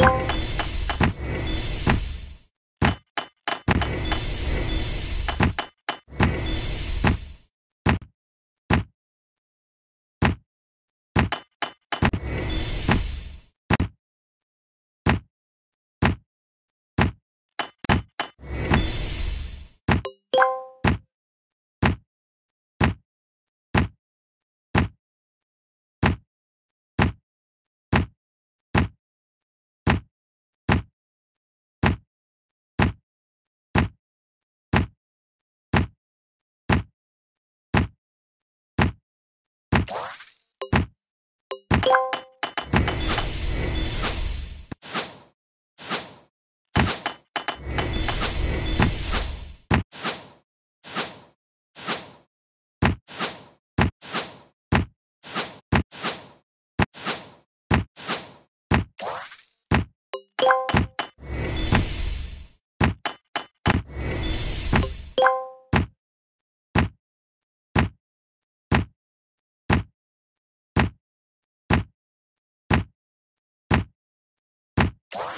you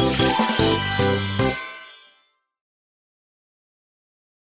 えっ?